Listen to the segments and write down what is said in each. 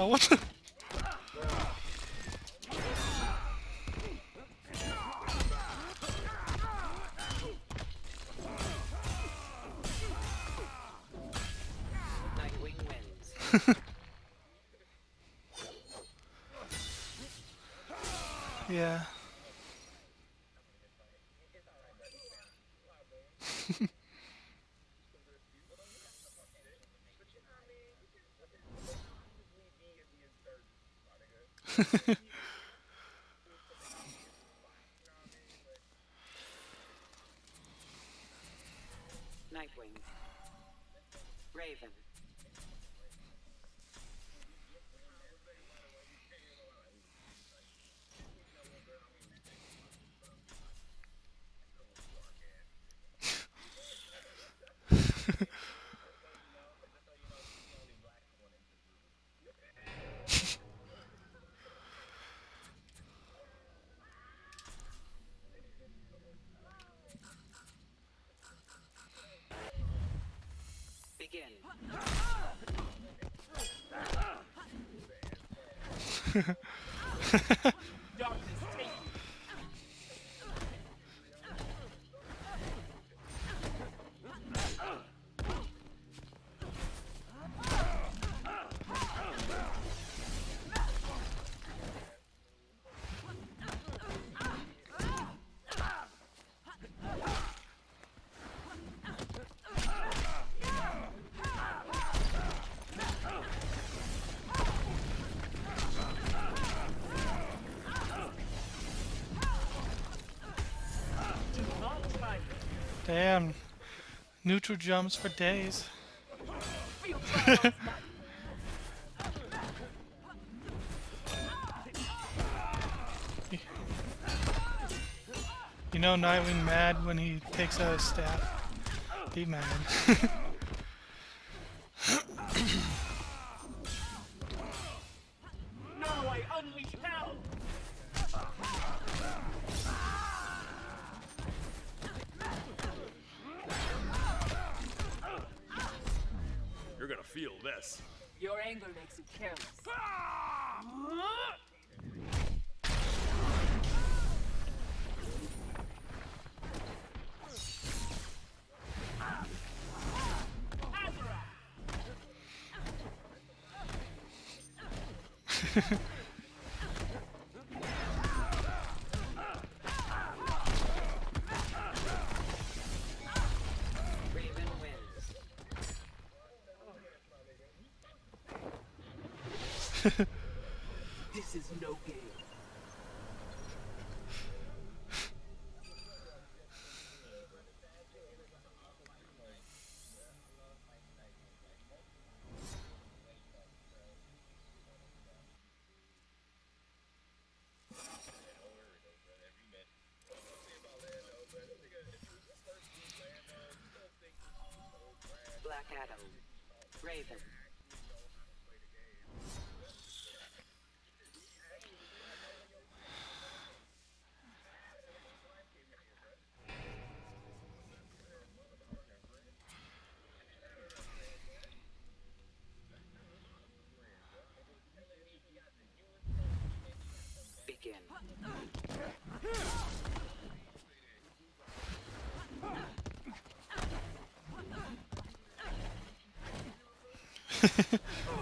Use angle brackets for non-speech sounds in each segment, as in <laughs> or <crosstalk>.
Oh, what the? <laughs> Yeah. <laughs> <laughs> Nightwing. Raven. Begin. <laughs> <laughs> Damn. Neutral jumps for days. <laughs> You know Nightwing mad when he takes out his staff? He mad. <laughs> gonna feel this. Your anger makes you careless. Raven ah <laughs> wins. This is no game. Adam. Raven. Ha, ha, ha.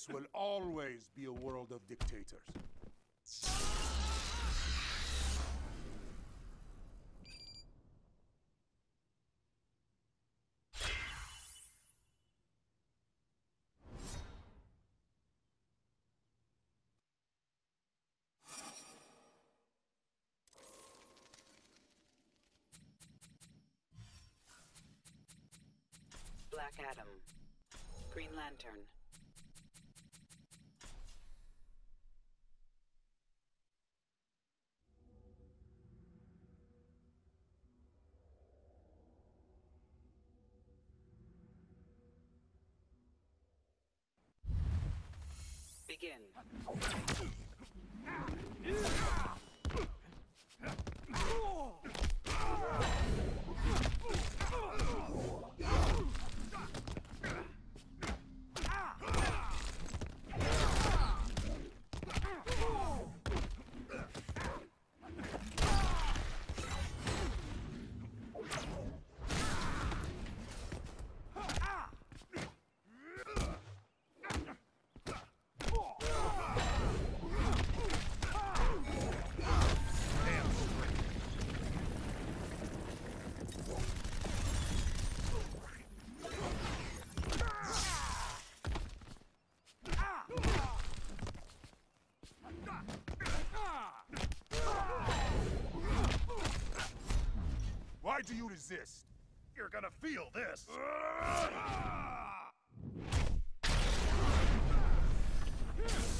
This will always be a world of dictators. Black Adam. Green Lantern. Do you resist? You're gonna feel this. <laughs>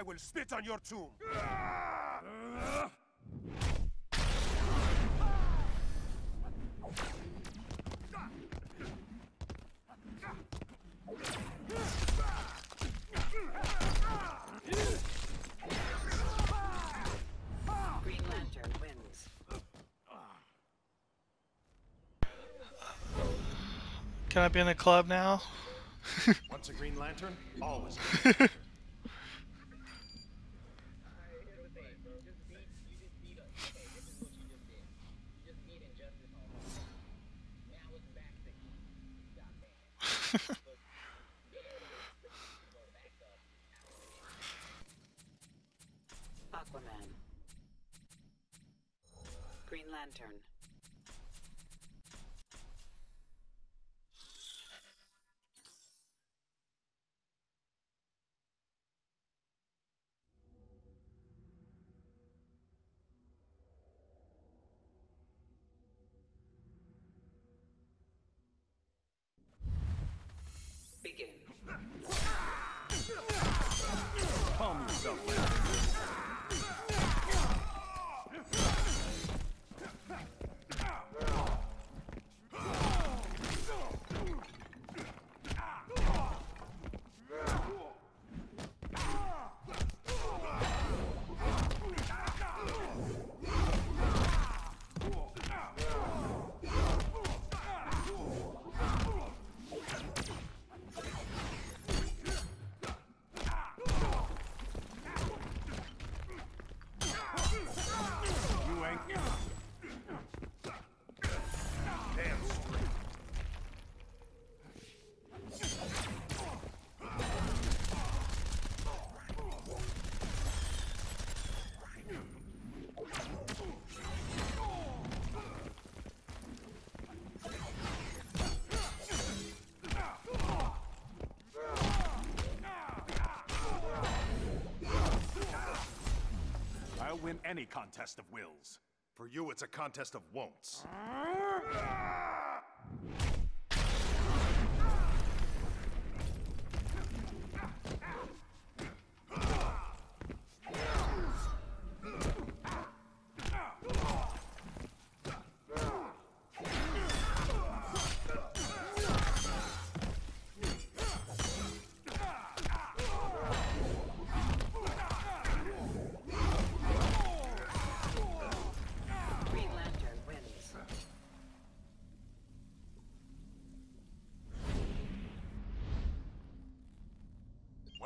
I will spit on your tomb. Green Lantern wins. Can I be in the club now? Once a Green Lantern, always. <laughs> Aquaman. Green Lantern. Begin. Win any contest of wills. For you, it's a contest of won'ts.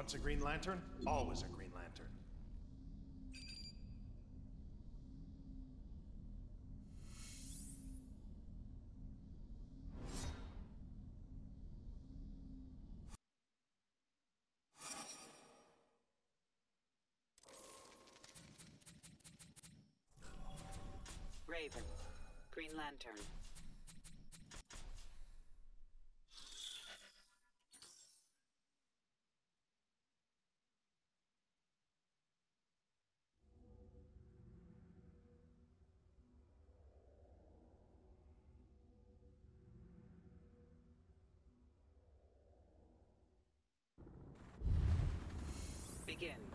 Once a Green Lantern, always a Green Lantern. Raven. Green Lantern. Begin.